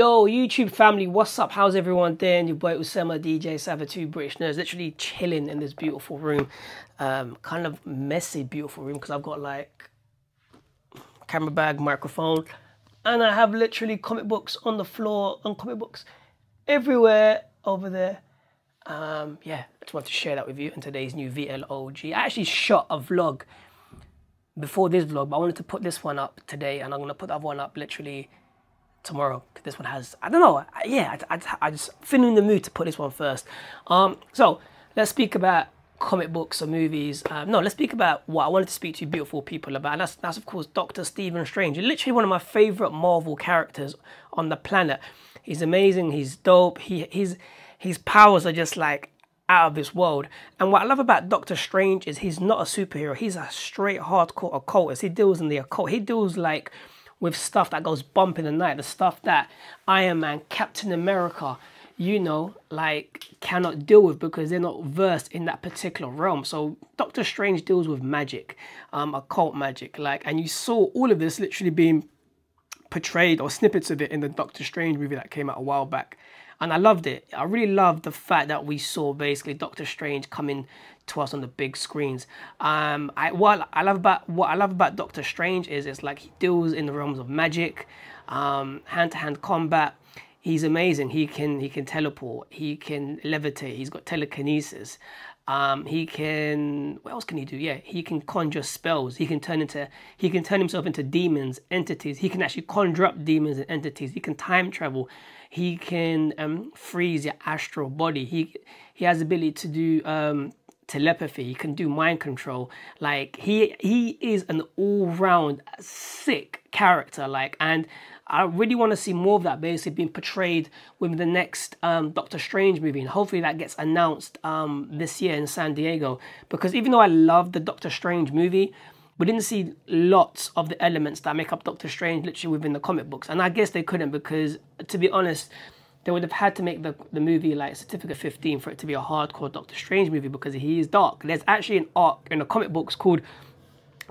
Yo, YouTube family, what's up? How's everyone doing? Your boy Usama DJ Cava 2 British Nerdz, literally chilling in this beautiful room. Um, kind of messy, beautiful room because I've got like camera bag, microphone, and I have literally comic books on the floor and comic books everywhere over there. Um, yeah, I just want to share that with you in today's new VLOG. I actually shot a vlog before this vlog, but I wanted to put this one up today, and I'm gonna put that one up literally tomorrow. This one has, I don't know, yeah, I, I, I just feeling in the mood to put this one first. Um, so let's speak about comic books or movies. Um, no, let's speak about what I wanted to speak to beautiful people about. And that's, that's of course Doctor Stephen Strange. Literally one of my favorite Marvel characters on the planet. He's amazing. He's dope. He his his powers are just like out of this world. And what I love about Doctor Strange is he's not a superhero. He's a straight hardcore occultist. He deals in the occult. He deals like with stuff that goes bump in the night, the stuff that Iron Man, Captain America, you know, like cannot deal with because they're not versed in that particular realm. So Doctor Strange deals with magic, um, occult magic, like, and you saw all of this literally being portrayed or snippets of it in the Doctor Strange movie that came out a while back. And I loved it. I really loved the fact that we saw basically Doctor Strange coming to us on the big screens. Um, I what I love about what I love about Doctor Strange is it's like he deals in the realms of magic, um, hand-to-hand combat. He's amazing. He can he can teleport. He can levitate. He's got telekinesis. Um, he can what else can he do? Yeah, he can conjure spells. He can turn into he can turn himself into demons, entities. He can actually conjure up demons and entities. He can time travel. He can um, freeze your astral body. He he has the ability to do um, telepathy. He can do mind control. Like he he is an all round sick character. Like and I really want to see more of that basically being portrayed with the next um, Doctor Strange movie, and hopefully that gets announced um, this year in San Diego. Because even though I love the Doctor Strange movie, we didn't see lots of the elements that make up Doctor Strange literally within the comic books, and I guess they couldn't because, to be honest they would have had to make the, the movie like Certificate 15 for it to be a hardcore Doctor Strange movie because he is dark. There's actually an arc in the comic books called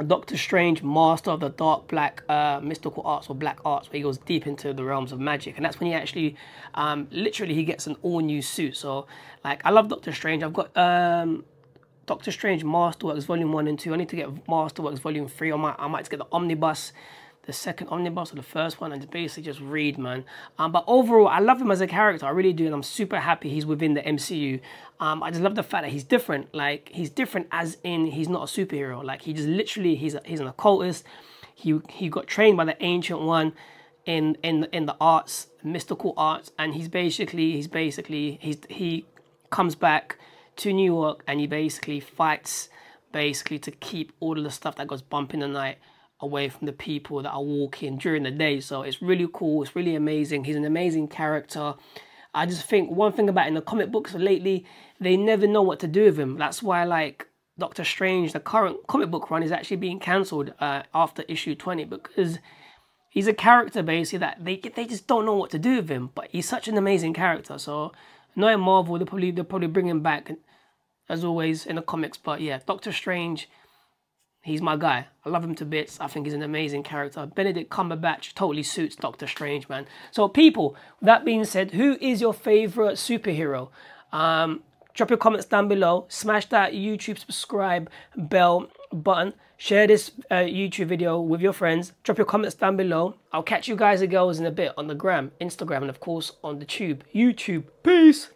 Doctor Strange, Master of the Dark Black uh, Mystical Arts or Black Arts, where he goes deep into the realms of magic, and that's when he actually, um, literally, he gets an all new suit. So, like, I love Doctor Strange. I've got um, Doctor Strange Masterworks Volume One and Two. I need to get Masterworks Volume Three. I might, I might get the omnibus the second omnibus or the first one and basically just read, man. Um, but overall, I love him as a character. I really do, and I'm super happy he's within the MCU. Um, I just love the fact that he's different. Like he's different as in he's not a superhero. Like he just literally he's a, he's an occultist. He he got trained by the ancient one in in in the arts, mystical arts, and he's basically he's basically he's he comes back to New York and he basically fights basically to keep all of the stuff that goes bump in the night away from the people that are walking during the day. So it's really cool. It's really amazing. He's an amazing character. I just think one thing about in the comic books lately, they never know what to do with him. That's why like Doctor Strange, the current comic book run is actually being cancelled uh, after issue 20 because he's a character basically that they they just don't know what to do with him. But he's such an amazing character. So knowing Marvel, they'll probably they'll probably bring him back as always in the comics. But yeah, Doctor Strange He's my guy. I love him to bits. I think he's an amazing character. Benedict Cumberbatch totally suits Doctor Strange, man. So, people, that being said, who is your favorite superhero? Um, drop your comments down below. Smash that YouTube subscribe bell button. Share this uh, YouTube video with your friends. Drop your comments down below. I'll catch you guys and girls in a bit on the gram, Instagram, and of course on the tube. YouTube. Peace.